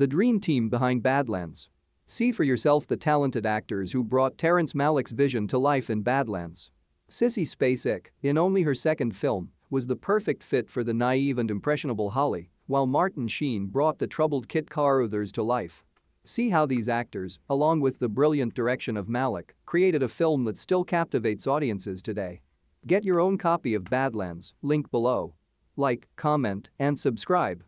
The dream team behind Badlands. See for yourself the talented actors who brought Terrence Malick's vision to life in Badlands. Sissy Spacek, in only her second film, was the perfect fit for the naive and impressionable Holly, while Martin Sheen brought the troubled Kit Carruthers to life. See how these actors, along with the brilliant direction of Malick, created a film that still captivates audiences today. Get your own copy of Badlands, link below. Like, comment, and subscribe.